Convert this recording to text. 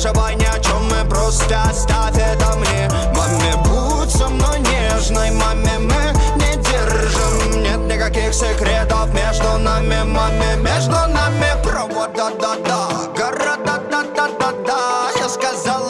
переживай ни о чем мы Просто оставь это мне Маме, будь со мной нежной Маме, мы не держим. Нет никаких секретов между нами Маме, между нами. Провода да да Гора да да да да да. Я сказала